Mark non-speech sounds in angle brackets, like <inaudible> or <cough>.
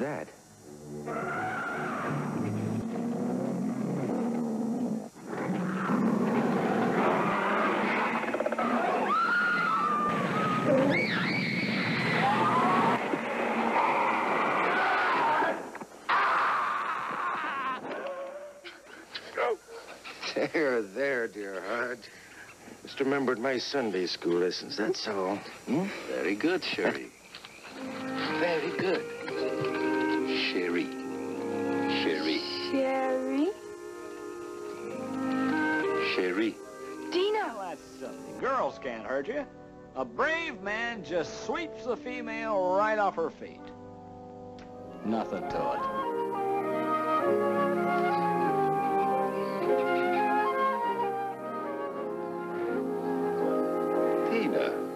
Who's that? <laughs> There, there, dear heart. Just remembered my Sunday school lessons, that's all. Hmm? Very good, Sherry. Very good. Cherie. Dino! That's something. Girls can't hurt you. A brave man just sweeps the female right off her feet. Nothing to it. Tina.